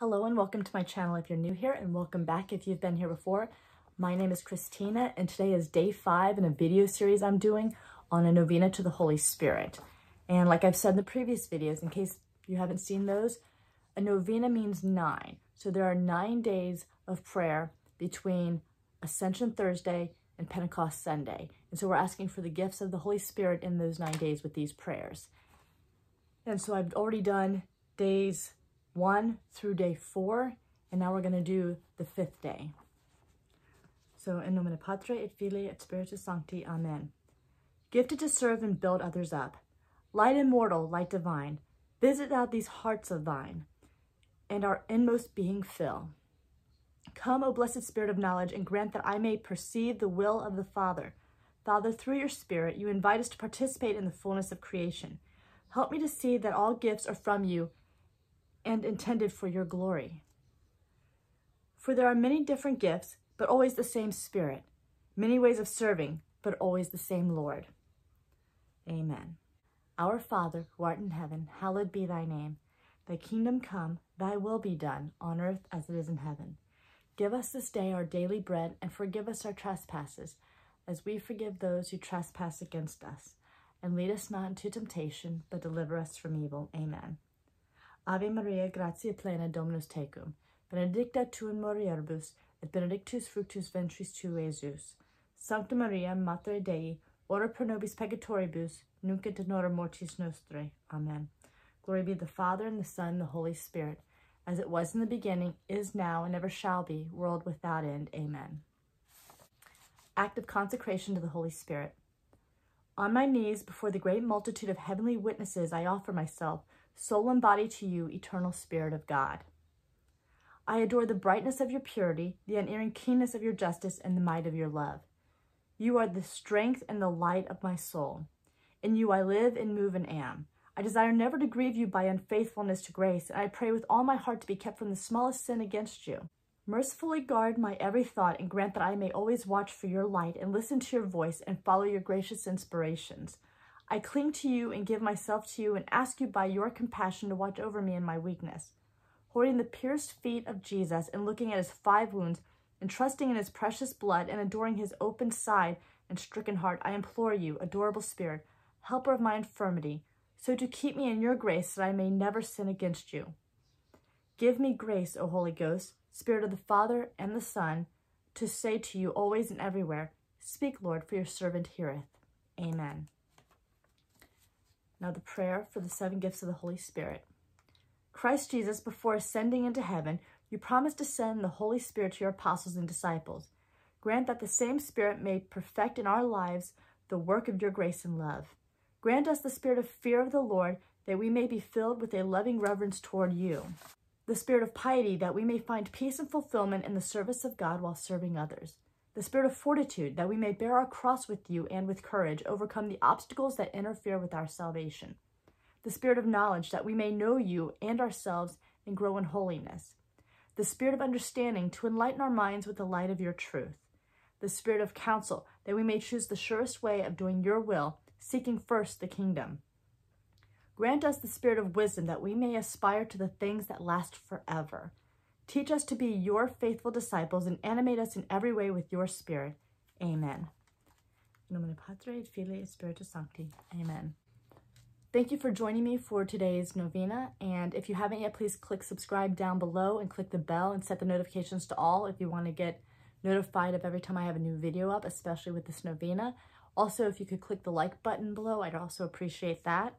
Hello and welcome to my channel if you're new here and welcome back if you've been here before. My name is Christina and today is day five in a video series I'm doing on a novena to the Holy Spirit. And like I've said in the previous videos, in case you haven't seen those, a novena means nine. So there are nine days of prayer between Ascension Thursday and Pentecost Sunday. And so we're asking for the gifts of the Holy Spirit in those nine days with these prayers. And so I've already done days one through day four, and now we're going to do the fifth day. So, in nomine Patre et Filii et Spiritus Sancti, Amen. Gifted to serve and build others up, light immortal, light divine, visit thou these hearts of thine, and our inmost being fill. Come, O blessed Spirit of knowledge, and grant that I may perceive the will of the Father. Father, through your Spirit, you invite us to participate in the fullness of creation. Help me to see that all gifts are from you and intended for your glory. For there are many different gifts, but always the same Spirit, many ways of serving, but always the same Lord. Amen. Our Father, who art in heaven, hallowed be thy name. Thy kingdom come, thy will be done, on earth as it is in heaven. Give us this day our daily bread, and forgive us our trespasses, as we forgive those who trespass against us. And lead us not into temptation, but deliver us from evil. Amen. Ave Maria, gratia plena, Dominus tecum. Benedicta tu in mulieribus, et benedictus fructus ventris tu, Jesus. Sancta Maria, Mater Dei, ora pro nobis peccatoribus, nunc et in hora mortis nostrae. Amen. Glory be to the Father, and the Son, and the Holy Spirit, as it was in the beginning, is now, and ever shall be, world without end. Amen. Act of consecration to the Holy Spirit. On my knees, before the great multitude of heavenly witnesses, I offer myself, soul and body to you, eternal Spirit of God. I adore the brightness of your purity, the unerring keenness of your justice, and the might of your love. You are the strength and the light of my soul. In you I live and move and am. I desire never to grieve you by unfaithfulness to grace, and I pray with all my heart to be kept from the smallest sin against you. Mercifully guard my every thought and grant that I may always watch for your light and listen to your voice and follow your gracious inspirations. I cling to you and give myself to you and ask you by your compassion to watch over me in my weakness. Holding the pierced feet of Jesus and looking at his five wounds and trusting in his precious blood and adoring his open side and stricken heart, I implore you, adorable Spirit, helper of my infirmity, so to keep me in your grace that I may never sin against you. Give me grace, O Holy Ghost, Spirit of the Father and the Son, to say to you always and everywhere, Speak, Lord, for your servant heareth. Amen. Now the prayer for the seven gifts of the Holy Spirit. Christ Jesus, before ascending into heaven, you promised to send the Holy Spirit to your apostles and disciples. Grant that the same Spirit may perfect in our lives the work of your grace and love. Grant us the spirit of fear of the Lord, that we may be filled with a loving reverence toward you. The spirit of piety, that we may find peace and fulfillment in the service of God while serving others the spirit of fortitude, that we may bear our cross with you and with courage, overcome the obstacles that interfere with our salvation. The spirit of knowledge, that we may know you and ourselves and grow in holiness. The spirit of understanding, to enlighten our minds with the light of your truth. The spirit of counsel, that we may choose the surest way of doing your will, seeking first the kingdom. Grant us the spirit of wisdom, that we may aspire to the things that last forever Teach us to be your faithful disciples and animate us in every way with your spirit. Amen. In nomine Patri et Filii et Spiritus Sancti. Amen. Thank you for joining me for today's novena. And if you haven't yet, please click subscribe down below and click the bell and set the notifications to all if you want to get notified of every time I have a new video up, especially with this novena. Also, if you could click the like button below, I'd also appreciate that.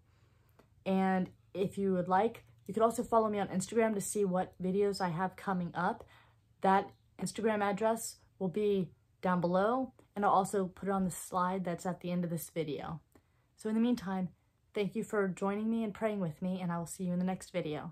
And if you would like, you could also follow me on Instagram to see what videos I have coming up. That Instagram address will be down below, and I'll also put it on the slide that's at the end of this video. So in the meantime, thank you for joining me and praying with me, and I will see you in the next video.